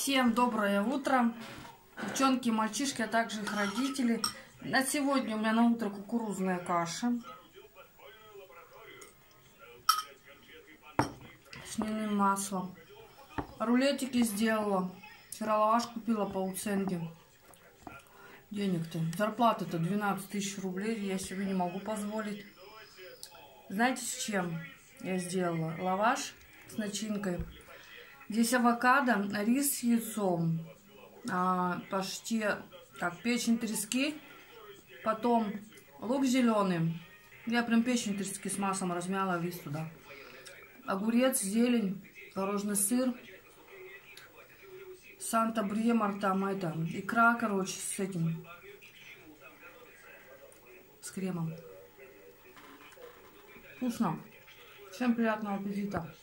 Всем доброе утро. Девчонки, мальчишки, а также их родители. На сегодня у меня на утро кукурузная каша. С льняным маслом. Рулетики сделала. Вчера лаваш купила по уценке. Денег-то. Зарплата-то 12 тысяч рублей. Я себе не могу позволить. Знаете, с чем я сделала? Лаваш с начинкой. Здесь авокадо, рис с яйцом, а, паштет, так, печень трески, потом лук зеленый. Я прям печень трески с маслом размяла весь туда. Огурец, зелень, творожный сыр, Санта-Бремор там, это, икра, короче, с этим, с кремом. Вкусно. Всем приятного аппетита.